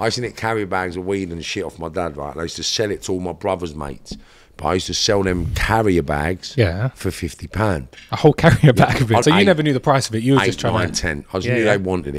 I used to get carry bags of weed and shit off my dad, right? And I used to sell it to all my brothers' mates. But I used to sell them carrier bags Yeah. for fifty pound. A whole carrier bag of it. I, So you never knew the price of it. You were Eight, just trying nine, to. ten. I just Yeah, knew yeah. they wanted it.